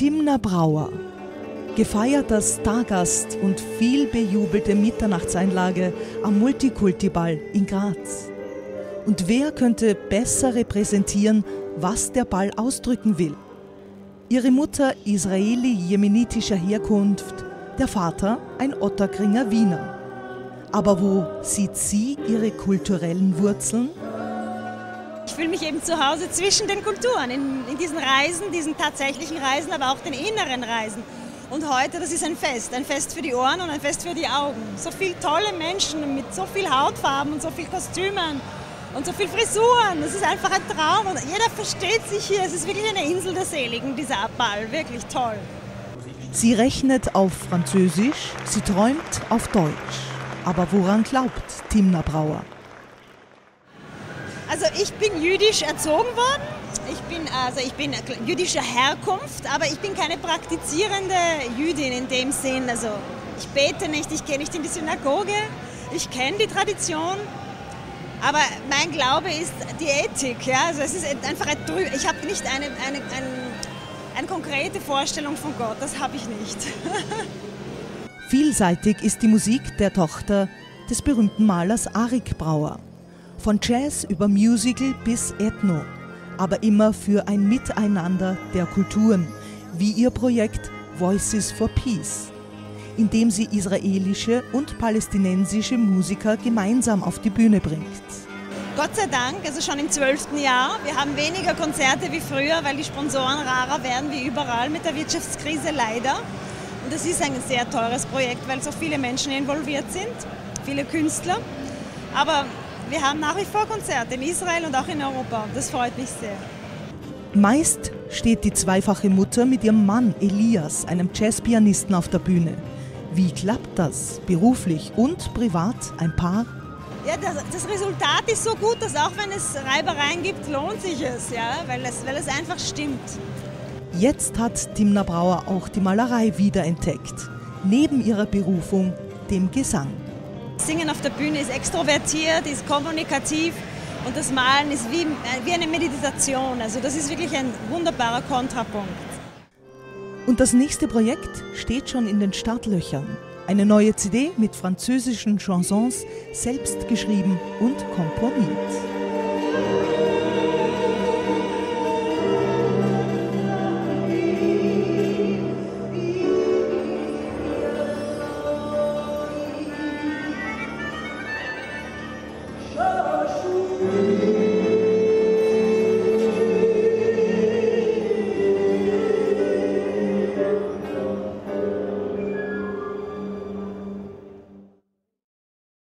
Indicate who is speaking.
Speaker 1: Timna Brauer, gefeierter Stargast und viel bejubelte Mitternachtseinlage am Multikulti-Ball in Graz. Und wer könnte besser repräsentieren, was der Ball ausdrücken will? Ihre Mutter israeli-jemenitischer Herkunft, der Vater ein Otterkringer Wiener. Aber wo sieht sie ihre kulturellen Wurzeln?
Speaker 2: Ich fühle mich eben zu Hause zwischen den Kulturen, in, in, diesen Reisen, diesen tatsächlichen Reisen, aber auch den inneren Reisen. Und heute, das ist ein Fest, ein Fest für die Ohren und ein Fest für die Augen. So viele tolle Menschen mit so viel Hautfarben und so viel Kostümen und so viel Frisuren. Das ist einfach ein Traum und jeder versteht sich hier. Es ist wirklich eine Insel der Seligen, dieser Ball. Wirklich toll.
Speaker 1: Sie rechnet auf Französisch, sie träumt auf Deutsch. Aber woran glaubt Timna Brauer?
Speaker 2: Also ich bin jüdisch erzogen worden. Ich bin, also ich bin jüdischer Herkunft, aber ich bin keine praktizierende Jüdin in dem Sinn. Also ich bete nicht, ich gehe nicht in die Synagoge, ich kenne die Tradition, aber mein Glaube ist die Ethik. Ja? Also es ist einfach ein Ich habe nicht eine, eine, eine, eine konkrete Vorstellung von Gott, das habe ich nicht.
Speaker 1: Vielseitig ist die Musik der Tochter des berühmten Malers Arik Brauer. Von Jazz über Musical bis Ethno, aber immer für ein Miteinander der Kulturen, wie ihr Projekt Voices for Peace, in dem sie israelische und palästinensische Musiker gemeinsam auf die Bühne bringt.
Speaker 2: Gott sei Dank, also schon im zwölften Jahr. Wir haben weniger Konzerte wie früher, weil die Sponsoren rarer werden wie überall mit der Wirtschaftskrise leider. Und es ist ein sehr teures Projekt, weil so viele Menschen involviert sind, viele Künstler. Aber wir haben nach wie vor Konzerte in Israel und auch in Europa. Das freut mich sehr.
Speaker 1: Meist steht die zweifache Mutter mit ihrem Mann Elias, einem Jazzpianisten, auf der Bühne. Wie klappt das beruflich und privat ein Paar?
Speaker 2: Ja, das, das, Resultat ist so gut, dass auch wenn es Reibereien gibt, lohnt sich es, ja, weil es, weil es einfach stimmt.
Speaker 1: Jetzt hat Timna Brauer auch die Malerei wiederentdeckt, neben ihrer Berufung, dem Gesang.
Speaker 2: Singen auf der Bühne ist extrovertiert, ist kommunikativ und das Malen ist wie, wie eine Meditation. Also das ist wirklich ein wunderbarer Kontrapunkt.
Speaker 1: Und das nächste Projekt steht schon in den Startlöchern. Eine neue CD mit französischen Chansons, selbst geschrieben und komponiert.